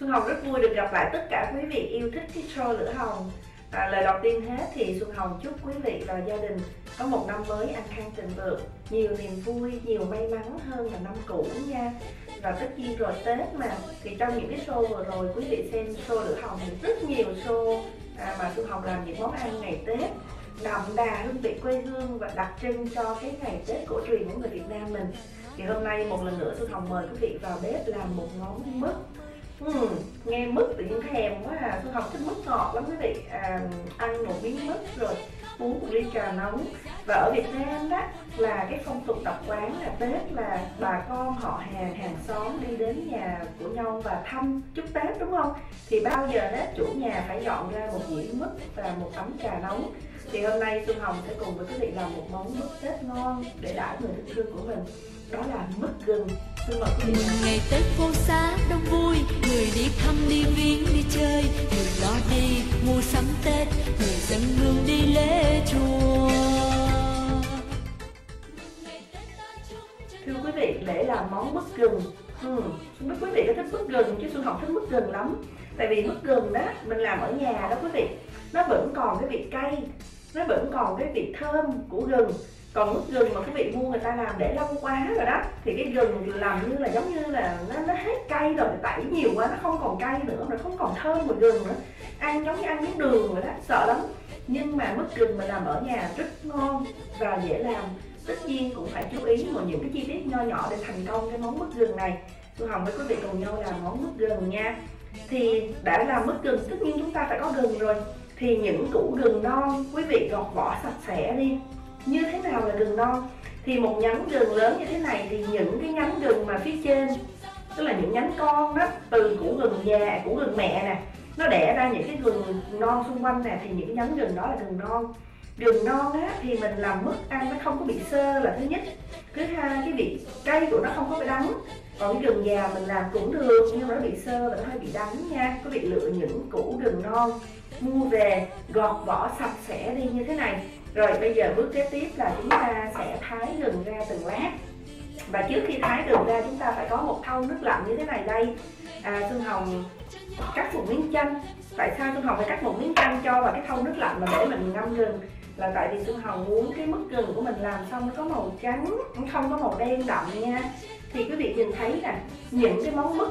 Xuân Hồng rất vui được gặp lại tất cả quý vị yêu thích cái show Lửa Hồng. À, Lời đầu tiên hết thì Xuân Hồng chúc quý vị và gia đình có một năm mới an khang thịnh vượng Nhiều niềm vui, nhiều may mắn hơn là năm cũ nha. Và tất nhiên rồi Tết mà Thì trong những cái show vừa rồi quý vị xem show Lửa Hồng thì rất nhiều show à, mà Xuân Hồng làm những món ăn ngày Tết đậm đà hương vị quê hương và đặc trưng cho cái ngày Tết cổ truyền của người Việt Nam mình. Thì hôm nay một lần nữa Xuân Hồng mời quý vị vào bếp làm một món mứt. Ừ, nghe mứt tự nhiên thèm quá à. Xuân Hồng thích mứt ngọt lắm quý vị. À, ăn một miếng mứt rồi uống một ly trà nóng. Và ở Việt Nam đó là cái phong tục tập quán là Tết là bà con họ hàng hàng xóm đi đến nhà của nhau và thăm chúc Tết đúng không? Thì bao giờ hết chủ nhà phải dọn ra một dĩa mứt và một ấm trà nóng. Thì hôm nay Xuân Hồng sẽ cùng với quý vị làm một món mứt Tết ngon để đãi người thân thương của mình. Đó là mứt gừng xin ngày Tết phố xá đông vui người đi thăm đi viếng đi chơi. Người lo đi mua sắm Tết người dân hương đi lễ chùa. Thưa quý vị để làm món mứt gừng ừ, biết quý vị có thích mứt gừng chứ Xuân Học thích mứt gừng lắm. Tại vì mứt gừng đó mình làm ở nhà đó quý vị. Nó vẫn còn cái vị cay nó vẫn còn cái vị thơm của gừng còn mứt gừng mà quý vị mua người ta làm để lâu quá rồi đó, thì cái gừng làm như là giống như là nó nó hết cay rồi, tẩy nhiều quá, nó không còn cay nữa, rồi không còn thơm mùi gừng nữa. Ăn giống như ăn miếng đường rồi đó, sợ lắm. Nhưng mà mứt gừng mà làm ở nhà rất ngon và dễ làm. Tất nhiên cũng phải chú ý một những cái chi tiết nho nhỏ để thành công cái món mứt gừng này. Tôi hồng với quý vị cùng nhau làm món mứt gừng nha. Thì đã làm mứt gừng tất nhiên chúng ta phải có gừng rồi. Thì những củ gừng non quý vị gọt vỏ sạch sẽ đi như thế nào là gừng non? Thì một nhánh gừng lớn như thế này thì những cái nhánh gừng mà phía trên, tức là những nhánh con đó, từ củ gừng già củ gừng mẹ nè, nó đẻ ra những cái gừng non xung quanh nè, thì những cái nhánh gừng đó là gừng non. Gừng non á thì mình làm mức ăn nó không có bị sơ là thứ nhất. Thứ hai, cái vị cay của nó không có bị đắng. Còn cái gừng già mình làm cũng được, nhưng mà nó bị sơ và nó hơi bị đắng nha. Quý vị lựa những củ gừng non, mua về, gọt vỏ sạch sẽ đi như thế này rồi bây giờ bước kế tiếp là chúng ta sẽ thái gừng ra từng lát. Và trước khi thái gừng ra chúng ta phải có một thau nước lạnh như thế này đây. À, xương Hồng cắt một miếng chanh. Tại sao xương Hồng phải cắt một miếng chanh cho vào cái thau nước lạnh mà để mình ngâm gừng? Là tại vì xương Hồng muốn cái mức gừng của mình làm xong nó có màu trắng không có màu đen đậm nha. Thì quý vị nhìn thấy nè những cái món mứt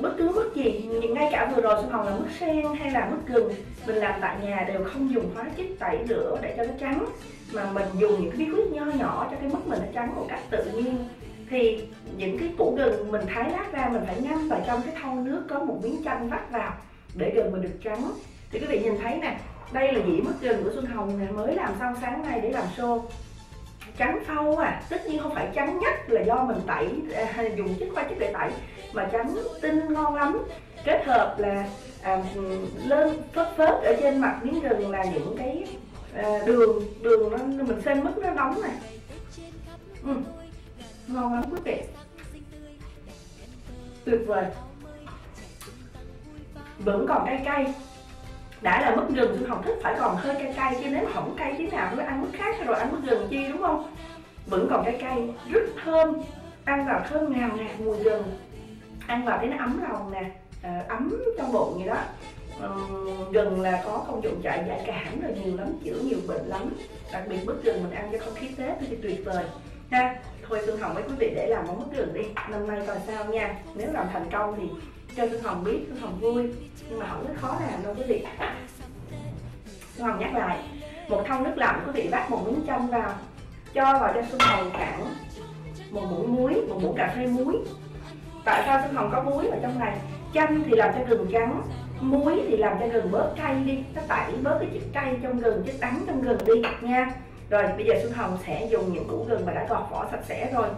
bất cứ mứt gì ngay cả vừa rồi Xuân Hồng là mứt sen hay là mứt gừng, mình làm tại nhà đều không dùng hóa chất tẩy rửa để cho nó trắng. Mà mình dùng những cái bí quyết nho nhỏ cho cái mứt mình nó trắng một cách tự nhiên. Thì những cái củ gừng mình thái lát ra mình phải ngâm vào trong cái thau nước có một miếng chanh vắt vào để gừng mình được trắng. Thì quý vị nhìn thấy nè, đây là dĩ mứt gừng của Xuân Hồng nè, mới làm xong sáng nay để làm xô trắng phau à tất nhiên không phải trắng nhất là do mình tẩy à, dùng chất khoa chất để tẩy mà trắng tinh ngon lắm. Kết hợp là à, lên phớt phớt ở trên mặt miếng gừng là những cái à, đường đường nó mình xem mức nó nóng này. Ừ, ngon lắm quý vị. Tuyệt vời. Vẫn còn cay cay đã là mứt gừng tôi không thích phải còn hơi cay cay chứ nếu không cay thế nào mới ăn mứt khác rồi ăn mứt gừng chi đúng không? Vẫn còn cay cay rất thơm ăn vào thơm ngào ngạt mùi gừng ăn vào thấy nó ấm lòng nè à, ấm trong bụng vậy đó. Ờ, uhm, gừng là có công dụng chạy giải cảm rồi nhiều lắm chữa nhiều bệnh lắm. Đặc biệt mứt gừng mình ăn cho không khí tết thì tuyệt vời. Ha thôi xuân hồng với quý vị để làm món mứt gừng đi. Năm nay coi sao nha. Nếu làm thành công thì cho xuân hồng biết xuân hồng vui. Nhưng mà không có khó làm đâu quý vị xuân hồng nhắc lại, một thau nước lạnh quý vị bắt một miếng chanh vào, cho vào cho xuân hồng khoảng một muỗng muối, một muỗng cà phê muối. Tại sao xuân hồng có muối ở trong này? Chanh thì làm cho gừng trắng muối thì làm cho gừng bớt cay đi. Nó tẩy bớt cái chất cay trong gừng, chất đắng trong gừng đi, nha. Rồi, bây giờ xuân hồng sẽ dùng những củ gừng mà đã gọt vỏ sạch sẽ rồi.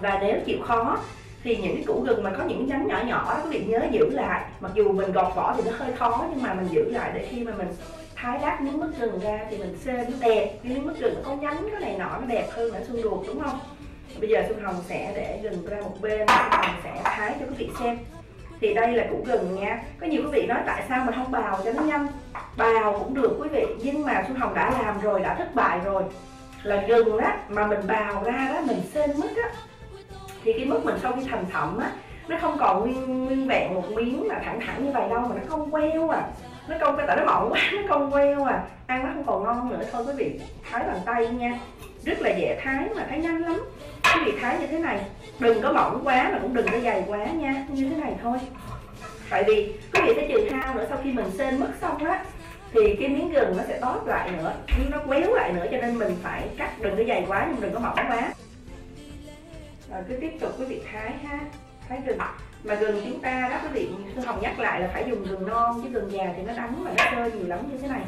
Và nếu chịu khó thì những cái củ gừng mà có những nhánh nhỏ nhỏ đó quý vị nhớ giữ lại, mặc dù mình gọt vỏ thì nó hơi khó, nhưng mà mình giữ lại để khi mà mình thái lát miếng mứt gừng ra thì mình xê nó đẹp. Cái miếng mứt gừng nó có nhánh cái này nọ, nó đẹp hơn là xương ruột, đúng không? Bây giờ xuân hồng sẽ để gừng ra một bên xuân hồng sẽ thái cho quý vị xem. Thì đây là củ gừng nha. Có nhiều quý vị nói tại sao mình không bào cho nó nhanh? Bào cũng được quý vị, nhưng mà xuân hồng đã làm rồi, đã thất bại rồi. Là gừng á, mà mình bào ra đó, mình xên mứt á thì cái mức mình sau khi thành phẩm á, nó không còn nguyên nguyên vẹn một miếng mà thẳng thẳng như vậy đâu mà nó cong queo à. Nó cong cái tại nó mỏng quá, nó cong queo à. Ăn nó không còn ngon nữa, thôi quý vị, thái bằng tay nha. Rất là dễ thái mà, thái nhanh lắm. Quý vị thái như thế này, đừng có mỏng quá mà cũng đừng có dày quá nha, như thế này thôi. Tại vì quý vị sẽ trừ hao nữa, sau khi mình xên mất xong á, thì cái miếng gừng nó sẽ tóp lại nữa, nó quéo lại nữa, cho nên mình phải cắt, đừng có dày quá nhưng đừng có mỏng quá rồi cứ tiếp tục quý vị thái ha, thái gừng mà gừng chúng ta đó, quý vị, Xuân Hồng nhắc lại là phải dùng gừng non, chứ gừng già thì nó đắng và nó chơi nhiều lắm như thế này.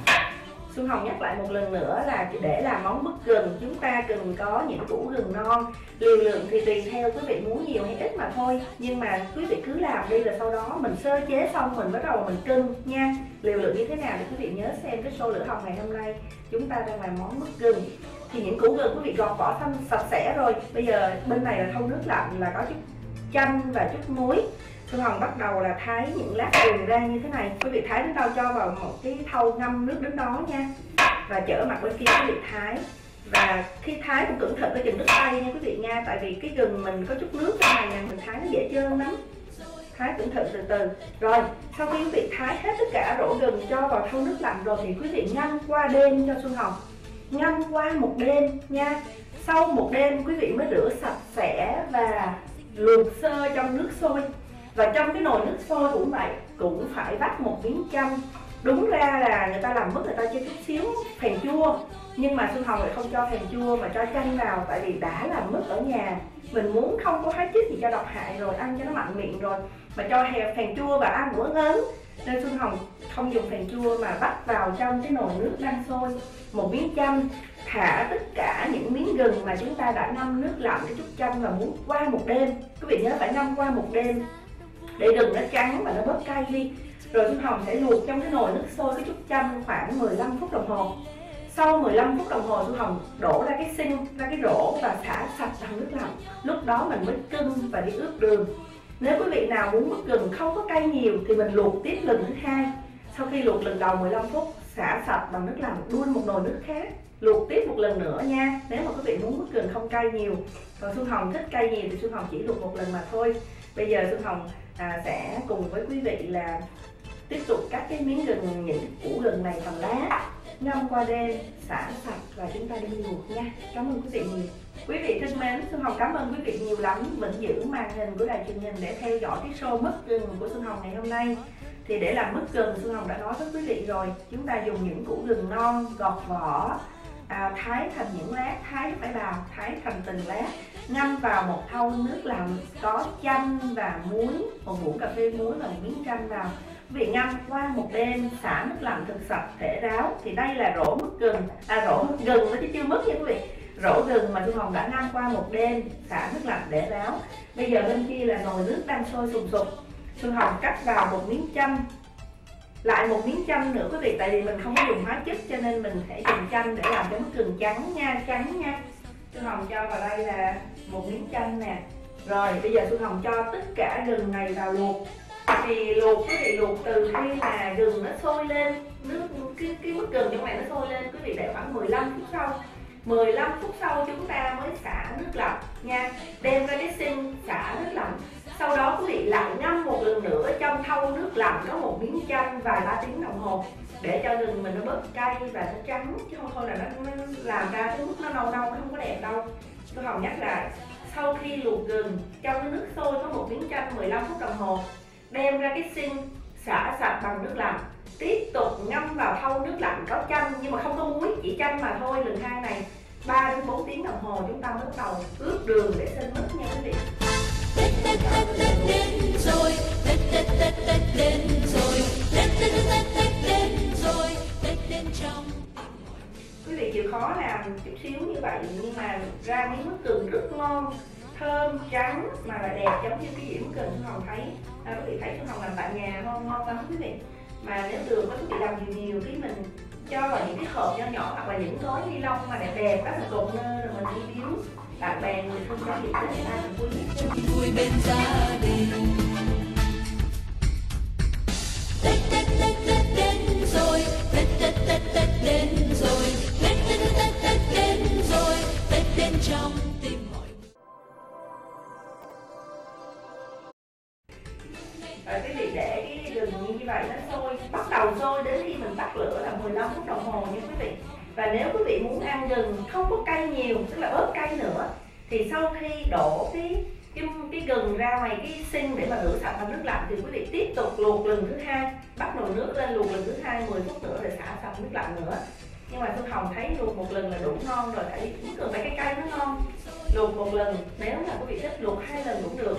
Xuân Hồng nhắc lại một lần nữa là để làm món mứt gừng chúng ta cần có những củ gừng non. Liều lượng thì tùy theo quý vị muốn nhiều hay ít mà thôi, nhưng mà quý vị cứ làm đi là sau đó mình sơ chế xong, mình bắt đầu mình cân nha. Liều lượng như thế nào thì quý vị nhớ xem cái show lửa hồng ngày hôm nay. Chúng ta đang làm món mứt gừng thì những củ gừng quý vị gọt vỏ xanh sạch sẽ rồi. Bây giờ bên này là thau nước lạnh là có chút chanh và chút muối. Phương Hồng bắt đầu là thái những lát gừng ra như thế này. Quý vị thái đến đâu cho vào một cái thau ngâm nước đến đó nha. Và chở mặt bên kia quý vị thái. Và khi thái cũng cẩn thận cái chừng nước tay nha quý vị nha. Tại vì cái gừng mình có chút nước trong này nè, mình thái nó dễ trơn lắm. Thái cẩn thận từ từ. Rồi, sau khi quý vị thái hết tất cả rổ gừng cho vào thau nước lạnh rồi Thì quý vị ngâm qua đêm cho Xuân Hồng. Ngâm qua một đêm nha. Sau một đêm, quý vị mới rửa sạch sẽ và luộc sơ trong nước sôi. Và trong cái nồi nước sôi cũng vậy, cũng phải vắt một miếng chanh đúng ra là người ta làm mứt người ta cho chút xíu phèn chua. Nhưng mà xuân hồng lại không cho phèn chua mà cho chanh vào, tại vì đã làm mứt ở nhà mình muốn không có hóa chất gì cho độc hại rồi, ăn cho nó mặn miệng rồi, mà cho hẹp phèn chua và ăn bữa ngớn. Nên xuân hồng không dùng phèn chua mà bắt vào trong cái nồi nước đang sôi. Một miếng chanh thả tất cả những miếng gừng mà chúng ta đã ngâm nước lạnh cái chút chanh và muốn qua một đêm. Quý vị nhớ phải ngâm qua một đêm. Để gừng nó trắng và nó bớt cay đi. Rồi Xuân Hồng sẽ luộc trong cái nồi nước sôi cái chút chanh khoảng 15 phút đồng hồ sau 15 phút đồng hồ Xuân Hồng đổ ra cái sinh ra cái rổ và xả sạch bằng nước lạnh. Lúc đó mình mới cưng và đi ướp đường. Nếu quý vị nào muốn mứt gừng không có cay nhiều thì mình luộc tiếp lần thứ hai. Sau khi luộc lần đầu 15 phút xả sạch bằng nước lạnh đun một nồi nước khác. Luộc tiếp một lần nữa nha nếu mà quý vị muốn mứt gừng không cay nhiều. Còn Xuân Hồng thích cay nhiều thì Xuân Hồng chỉ luộc một lần mà thôi. Bây giờ Xuân Hồng à, sẽ cùng với quý vị là tiếp tục cắt cái miếng gừng những củ gừng này bằng lá ngâm qua đêm xả sạch và chúng ta đi luộc nha. Cảm ơn quý vị nhiều. Quý vị thân mến xuân hồng cảm ơn quý vị nhiều lắm vẫn giữ màn hình của đài truyền hình để theo dõi cái show mất gừng của xuân hồng ngày hôm nay. Thì để làm mất gừng xuân hồng đã nói với quý vị rồi chúng ta dùng những củ gừng non gọt vỏ à, thái thành những lát thái phải bào thái thành từng lát ngâm vào một thau nước lạnh có chanh và muối một muỗng cà phê muối và một miếng chanh vào vị ngâm qua một đêm, xả nước lạnh thực sạch, thể ráo, thì đây là rổ mứt gừng. À rổ mứt gừng nó chứ chưa mứt nha quý vị. Rổ gừng mà Thu Hồng đã ngâm qua một đêm, xả nước lạnh để ráo. Bây giờ bên kia là nồi nước đang sôi sùng sục. Xuân Hồng cắt vào một miếng chanh lại một miếng chanh nữa quý vị, tại vì mình không có dùng hóa chất, cho nên mình sẽ dùng chanh để làm cho mứt gừng trắng nha trắng nha. Xuân Hồng cho vào đây là một miếng chanh nè. Rồi, bây giờ Xuân Hồng cho tất cả gừng này vào luộc thì luộc quý vị luộc từ khi là gừng nó sôi lên nước cái, cái mức gừng trong này nó sôi lên quý vị để khoảng 15 phút sau. 15 phút sau chúng ta mới xả nước lọc nha. Đem ra cái sinh xả nước lạnh sau đó quý vị lại ngâm một lần nữa trong thau nước lạnh có một miếng chanh vài ba tiếng đồng hồ để cho gừng mình nó bớt cay và nó trắng chứ không thôi là nó, nó làm ra cái mức nó nâu nâu nó không có đẹp đâu. Tôi hồng nhắc lại sau khi luộc gừng trong cái nước sôi có một miếng chanh 15 phút đồng hồ đem ra cái xin, xả sạch bằng nước lạnh. Tiếp tục ngâm vào thau nước lạnh có chanh, nhưng mà không có muối, chỉ chanh mà thôi, lần hai này 3 đến 4 tiếng đồng hồ chúng ta mới bắt đầu ướp đường để xin mứt nha quý vị. Tết Tết Tết Tết đến rồi Tết Tết Tết Tết đến rồi Tết Tết Tết Tết đến rồi Tết đến trong quý vị chịu khó làm chút xíu như vậy, nhưng mà ra miếng mứt gừng rất ngon thơm trắng mà là đẹp giống như cái diễm cần. Gừng Xuân Hồng thấy à, quý vị thấy Xuân Hồng làm tại nhà ngon ngon lắm quý vị. Mà nếu đường có quý vị làm nhiều nhiều cái mình cho vào những cái hộp nhỏ nhỏ hoặc là những gói ni lông mà đẹp đẹp đó mình cột nơ rồi mình đi biếu. Bạn bè người thân gia đình rất là ta cũng quý. Vui bên gia đình. Là cay nữa. Thì sau khi đổ cái cái, cái gừng ra ngoài cái sinh để mà rửa sạch bằng nước lạnh thì quý vị tiếp tục luộc lần thứ hai bắt nồi nước lên luộc lần thứ hai 10 phút nữa để xả sạch nước lạnh nữa. Nhưng mà Phương Hồng thấy luộc một lần là đủ ngon rồi tại vì cũng cần phải cái cay nó ngon luộc một lần nếu mà quý vị thích luộc hai lần cũng được.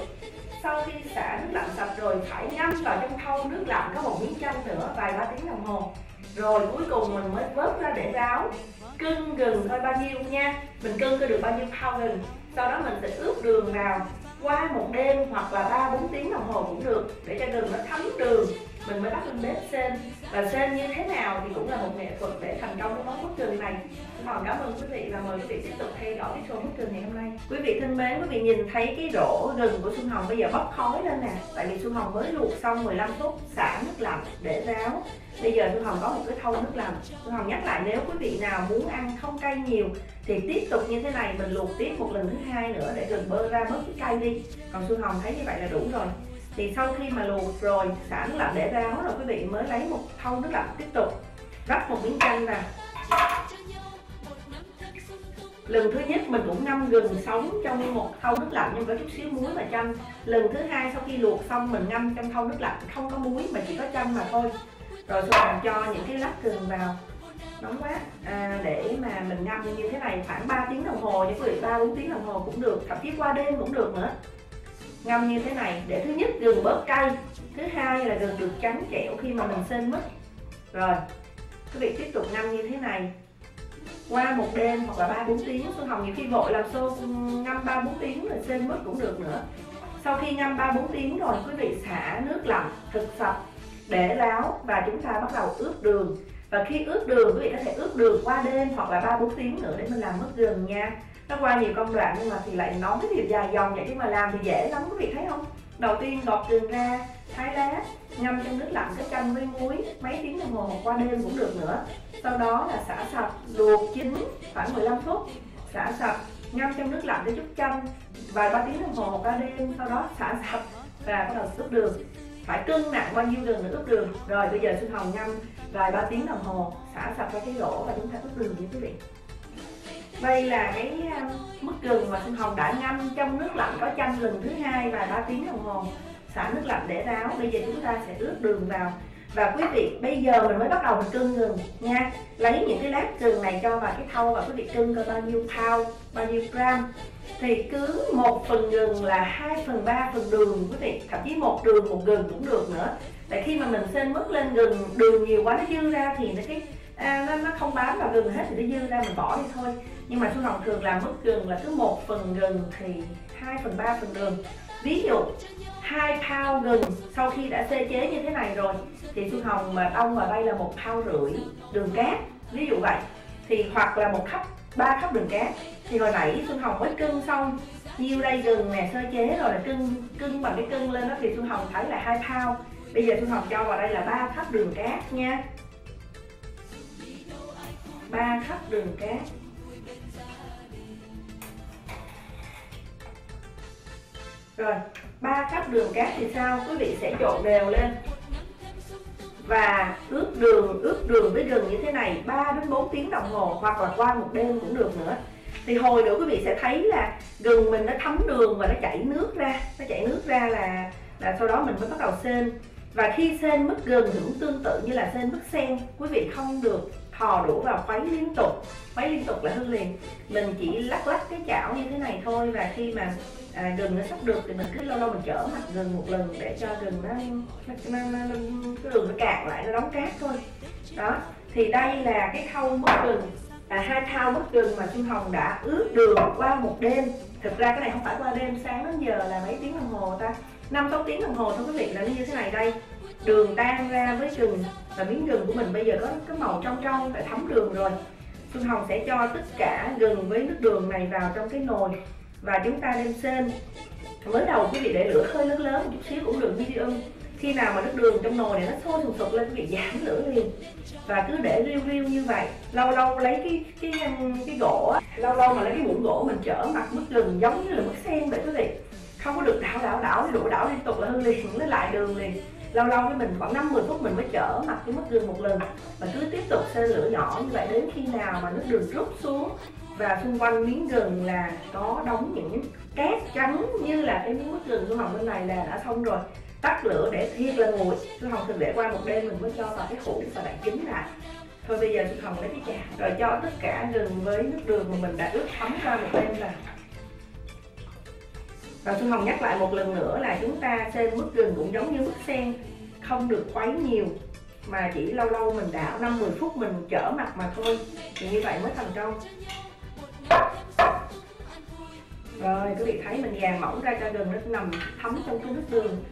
Sau khi xả nước lạnh sạch rồi phải ngâm vào trong thau nước lạnh có một miếng chanh nữa vài ba tiếng đồng hồ. Rồi cuối cùng mình mới vớt ra để ráo cưng gừng thôi bao nhiêu nha. Mình cưng coi được bao nhiêu pound. Gừng sau đó mình sẽ ướp đường vào qua một đêm hoặc là ba bốn tiếng đồng hồ cũng được để cho gừng nó thấm đường mình mới bắt lên bếp xem và xem như thế nào thì cũng là một nghệ thuật để thành công cái món bức trường này. Còn cảm ơn quý vị và mời quý vị tiếp tục theo dõi cái show bức trường ngày hôm nay. Quý vị thân mến, quý vị nhìn thấy cái rổ gừng của xuân hồng bây giờ bốc khói lên nè. Tại vì xuân hồng mới luộc xong 15 phút xả nước lạnh để ráo. Bây giờ xuân hồng có một cái thau nước lạnh. Xuân hồng nhắc lại, nếu quý vị nào muốn ăn không cay nhiều thì tiếp tục như thế này, mình luộc tiếp một lần thứ hai nữa để gừng bơ ra bớt cái cay đi. Còn xuân hồng thấy như vậy là đủ rồi thì sau khi mà luộc rồi xả nước lạnh để ráo rồi quý vị mới lấy một thau nước lạnh tiếp tục. Rắc một miếng chanh vào lần thứ nhất mình cũng ngâm gừng sống trong một thau nước lạnh nhưng có chút xíu muối và chanh. Lần thứ hai sau khi luộc xong mình ngâm trong thau nước lạnh. Không có muối mà chỉ có chanh mà thôi. Rồi sau làm cho những cái lát gừng vào. Nóng quá. À, để mà mình ngâm như thế này khoảng 3 tiếng đồng hồ cho quý vị. Ba bốn tiếng đồng hồ cũng được. Thậm chí qua đêm cũng được nữa ngâm như thế này, để thứ nhất gừng bớt cay, thứ hai là gừng được trắng trẻo khi mà mình xên mứt. Rồi, quý vị tiếp tục ngâm như thế này. Qua một đêm hoặc là ba bốn tiếng xuân hồng nhiều khi vội làm xô, ngâm ba bốn tiếng rồi xên mứt cũng được nữa. Sau khi ngâm ba bốn tiếng rồi, quý vị xả nước lạnh thực sạch, để ráo và chúng ta bắt đầu ướp đường. Và khi ướp đường, quý vị có thể ướp đường qua đêm hoặc là ba bốn tiếng nữa để mình làm mứt gừng nha nó qua nhiều công đoạn nhưng mà thì lại nói cái điều dài dòng, vậy chứ mà làm thì dễ lắm, quý vị thấy không? Đầu tiên gọt gừng ra, thái lá ngâm trong nước lạnh cái chanh với muối mấy tiếng đồng hồ, qua đêm cũng được nữa. Sau đó là xả sạch, luộc chín khoảng 15 phút. Xả sạch, ngâm trong nước lạnh với chút chanh vài ba tiếng đồng hồ, qua đêm. Sau đó xả sạch và bắt đầu ướp đường. Phải cân nặng bao nhiêu đường để ướp đường. Rồi bây giờ xuân hồng ngâm vài ba tiếng đồng hồ, xả sạch ra cái lỗ và chúng ta ướp đường nha quý vị đây là cái ờ, um, mứt gừng mà Xuân Hồng đã ngâm trong nước lạnh có chanh lần thứ hai và 3 tiếng đồng hồ. Xả nước lạnh để ráo. Bây giờ chúng ta sẽ ướp đường vào. Và quý vị bây giờ mình mới bắt đầu mình cưng gừng nha. Lấy những cái lát gừng này cho vào cái thau và quý vị cưng coi bao nhiêu thau, bao nhiêu gram. Thì cứ một phần gừng là 2 phần 3 phần đường quý vị. Thậm chí một đường một gừng cũng được nữa. Tại khi mà mình xên mức lên gừng đường nhiều quá nó dư ra thì nó cái à, nó, nó không bám vào gừng hết thì nó dư ra mình bỏ đi thôi. Nhưng mà Xuân Hồng thường làm mức gừng là cứ một phần gừng thì 2 phần 3 phần đường ví dụ hai thao gừng sau khi đã sơ chế như thế này rồi thì Xuân Hồng mà đông vào đây là một thao rưỡi đường cát. Ví dụ vậy. Thì hoặc là một khắp ba khắp đường cát. Thì hồi nãy Xuân Hồng mới cân xong nhiêu đây gừng nè sơ chế rồi là cân cân bằng cái cân lên đó thì Xuân Hồng thấy là hai thao bây giờ Xuân Hồng cho vào đây là ba khắp đường cát nha ba khắp đường cát. Rồi, ba cốc đường cát thì sao? Quý vị sẽ trộn đều lên. Và ướp đường ướp đường với gừng như thế này 3 đến 4 tiếng đồng hồ hoặc là qua một đêm cũng được nữa. Thì hồi nữa quý vị sẽ thấy là gừng mình nó thấm đường và nó chảy nước ra. Nó chảy nước ra là là sau đó mình mới bắt đầu sên. Và khi sên mứt gừng thì cũng tương tự như là sên mứt sen. Quý vị không được thò đũa vào khuấy liên tục khuấy liên tục là hư liền. Mình chỉ lắc lắc cái chảo như thế này thôi và khi mà à, gừng nó sắp được thì mình cứ lâu lâu mình chở mặt gừng một lần để cho gừng nó, nó, nó, nó, nó cái đường nó cạn lại nó đóng cát thôi. Đó thì đây là cái thau mứt gừng là hai thau mứt gừng mà Xuân Hồng đã ướp đường qua một đêm. Thực ra cái này không phải qua đêm sáng đến giờ là mấy tiếng đồng hồ ta? Năm sáu tiếng đồng hồ thôi quý vị là nó như thế này đây. Đường tan ra với gừng và miếng gừng của mình bây giờ có cái màu trong trong và thấm đường rồi. Xuân Hồng sẽ cho tất cả gừng với nước đường này vào trong cái nồi và chúng ta đem sên mới đầu quý vị để lửa hơi lớn lớn một chút xíu cũng được medium khi nào mà nước đường trong nồi này nó sôi sùng sục lên, quý vị giảm lửa liền. Và cứ để riêu riêu như vậy. Lâu lâu lấy cái cái cái gỗ lâu lâu mà lấy cái muỗng gỗ mình chở mặt mức gừng giống như là mức sen vậy quý vị. Không có được đảo đảo đảo, đổ đảo liên tục là hư liền, nó lại đường liền lâu lâu với mình khoảng 5 10 phút mình mới trở mặt cái mức đường một lần. Và cứ tiếp tục xe lửa nhỏ như vậy đến khi nào mà nước đường rút xuống và xung quanh miếng gừng là có đóng những cát trắng như là cái miếng mứt gừng của hồng bên này là đã xong rồi. Tắt lửa để thiệt là nguội. Chú hồng thường để qua một đêm mình mới cho vào cái hũ và đậy chín lại. Thôi bây giờ chú hồng lấy cái chà rồi cho tất cả gừng với nước đường mà mình đã ướp thấm qua một đêm vào và Xuân Hồng nhắc lại một lần nữa là chúng ta trên mức gừng cũng giống như mức sen, không được quấy nhiều, mà chỉ lâu lâu mình đảo 5-10 phút mình chở mặt mà thôi. Thì như vậy mới thành công. Rồi, quý vị thấy mình dàn mỏng ra cho gừng, nó nằm thấm trong cái nước đường.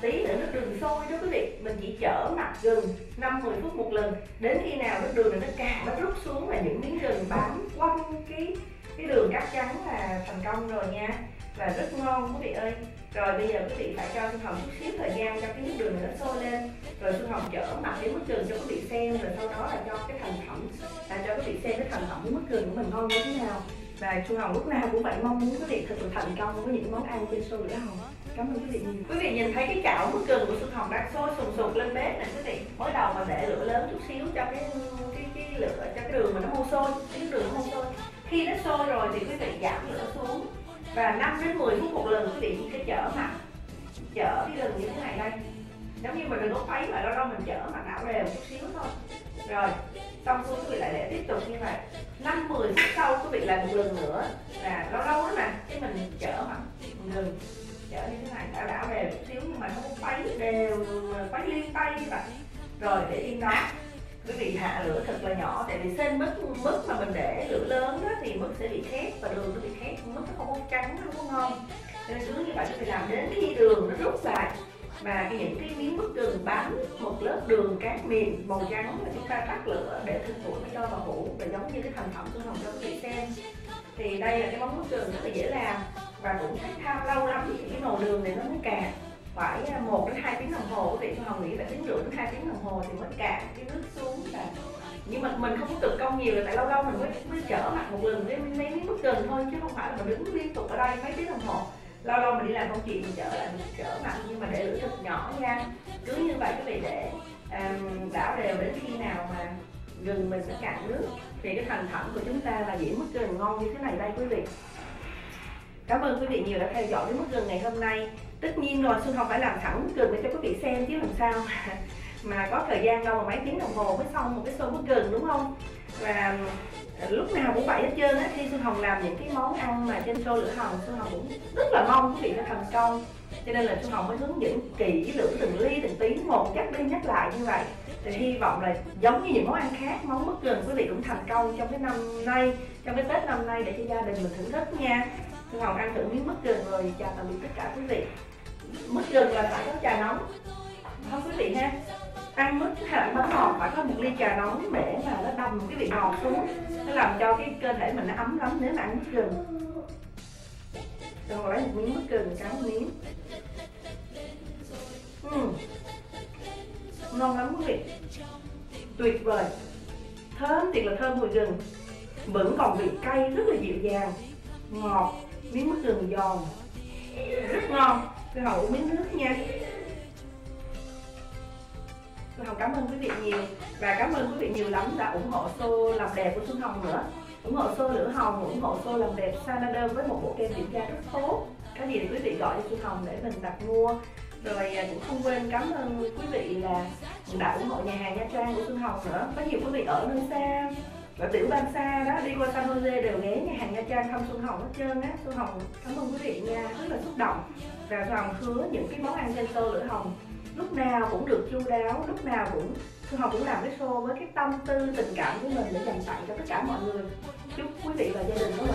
Tí nữa nước đường sôi đó quý vị. Mình chỉ chở mặt gừng 5-10 phút một lần. Đến khi nào nước đường này nó cạn, nó rút xuống là những miếng gừng bám quanh cái cái đường cắt trắng là thành công rồi nha và rất ngon quý vị ơi. Rồi bây giờ quý vị phải cho Xuân Hồng chút xíu thời gian cho cái nước đường này nó sôi lên. Rồi Xuân Hồng chở mặt cái mức gừng cho quý vị xem, rồi sau đó là cho cái thành phẩm là cho quý vị xem cái thành phẩm mứt gừng của mình ngon như thế nào. Và Xuân Hồng lúc nào cũng vậy, mong muốn quý vị thật sự thành công với những món ăn trên sôi lửa hồng cảm ơn quý vị nhiều. Quý vị nhìn thấy cái chảo mức gừng của Xuân Hồng đang sôi sùng sục lên bếp này quý vị mới đầu mà để lửa lớn chút xíu cho cái cái cái lửa, cho cái đường mà nó hôn sôi, cái đường nó hôn sôi. Khi nó sôi rồi thì quý vị giảm lửa xuống và 5 đến 10 phút một lần, quý vị chỉ cái chở mặt, chở cái lần như thế này đây. Giống như mình đừng có khuấy mà đâu đâu mình chở mặt đảo đều chút xíu thôi. Rồi, xong xuôi quý vị lại để tiếp tục như vậy. Năm, mười phút sau quý vị làm một lần nữa. Là lâu lâu đó mà, cái mình chở mặt ngừng chở như thế này đảo đảo đều chút xíu nhưng mà không khuấy, đều, khuấy liên tay như vậy. Rồi, để yên đó quý vị hạ lửa thật là nhỏ tại vì xên mức mức mà mình để lửa lớn đó, thì mức sẽ bị khét và đường nó bị khét. Mức nó không có trắng nó không? Có ngon nên cứ như vậy quý vị làm đến khi đường nó rút lại và những cái miếng mứt đường bám một lớp đường cát mềm màu trắng mà chúng ta tắt lửa để thịt nguội nó cho vào hũ và giống như cái thành phẩm tôi hồng cho quý vị xem thì đây là cái món mứt đường rất là dễ làm và cũng khách tham lâu lắm thì cái màu đường này nó mới cạn phải à, một đến hai tiếng đồng hồ. Thì cho hồng nghĩ là tiếng rưỡi đến hai tiếng đồng hồ thì mới cạn cái nước xuống và nhưng mà mình không có cực công nhiều là tại lâu lâu mình mới mới chở mặt một lần lấy mấy miếng bức gừng thôi chứ không phải là mình đứng liên tục ở đây mấy tiếng đồng hồ. Lâu lâu mình đi làm công chuyện mình chở lại mình chở mặt nhưng mà để lửa thật nhỏ nha. Cứ như vậy các vị để um, đảo đều đến khi nào mà gừng mình sẽ cạn nước thì cái thành phẩm của chúng ta là dĩa mứt gừng ngon như thế này đây quý vị. Cảm ơn quý vị nhiều đã theo dõi cái mứt gừng ngày hôm nay tất nhiên rồi, xuân không phải làm thẳng mứt gừng để cho quý vị xem chứ làm sao mà có thời gian đâu mà mấy tiếng đồng hồ mới xong một cái xôi mứt gừng đúng không? Và ờ, lúc nào cũng vậy hết trơn á, khi xuân hồng làm những cái món ăn mà trên show lửa hồng, xuân hồng cũng rất là mong quý vị nó thành công. Cho nên là xuân hồng mới hướng dẫn kỹ lưỡng, từng ly, từng tí, một nhắc đi nhắc lại như vậy. Thì hy vọng là giống như những món ăn khác, món mứt gừng quý vị cũng thành công trong cái năm nay, trong cái tết năm nay để cho gia đình mình thưởng thức nha. Xuân hồng ăn thử miếng mứt gừng rồi, chào tạm biệt tất cả quý vị mứt gừng là phải có trà nóng. Không quý vị ha ăn mứt hay là bánh ngọt, phải có một ly trà nóng để mà nó đầm cái vị ngọt xuống. Nó làm cho cái cơ thể mình nó ấm lắm nếu mà ăn mứt gừng rồi lấy một miếng mứt gừng cắn một miếng. Uhm. ngon lắm quý vị. Tuyệt vời. Thơm thì là thơm mùi gừng vẫn còn vị cay rất là dịu dàng. Ngọt, miếng mứt gừng giòn. Rất ngon hồng hậu miếng nước nha. Xuân Hồng cảm ơn quý vị nhiều. Và cảm ơn quý vị nhiều lắm đã ủng hộ xô làm đẹp của Xuân Hồng nữa. Ủng hộ xô lửa hồng, ủng hộ xô làm đẹp Sanadol với một bộ kem dưỡng da rất tốt. Có gì thì quý vị gọi cho Xuân Hồng để mình đặt mua. Rồi à, cũng không quên cảm ơn quý vị là đã ủng hộ nhà hàng Nha Trang của Xuân Hồng nữa. Có nhiều quý vị ở nơi xa và tiểu bang xa đó, đi qua San Jose đều ghé nhà hàng Nha Trang thăm Xuân Hồng hết trơn á. Xuân Hồng, cảm ơn quý vị nha, rất là xúc động. Và Xuân Hồng hứa những cái món ăn trên tô lửa hồng, lúc nào cũng được chu đáo, lúc nào cũng, Xuân Hồng cũng làm cái show với cái tâm tư, tình cảm của mình để dành tặng cho tất cả mọi người. Chúc quý vị và gia đình có một